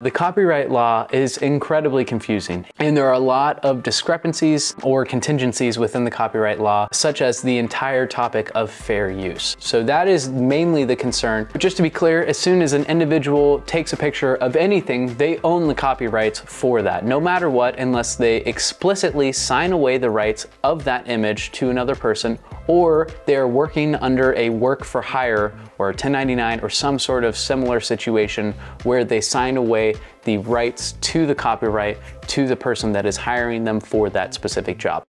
The copyright law is incredibly confusing, and there are a lot of discrepancies or contingencies within the copyright law, such as the entire topic of fair use. So that is mainly the concern. But just to be clear, as soon as an individual takes a picture of anything, they own the copyrights for that, no matter what, unless they explicitly sign away the rights of that image to another person or they're working under a work for hire or a 1099 or some sort of similar situation where they sign away the rights to the copyright to the person that is hiring them for that specific job.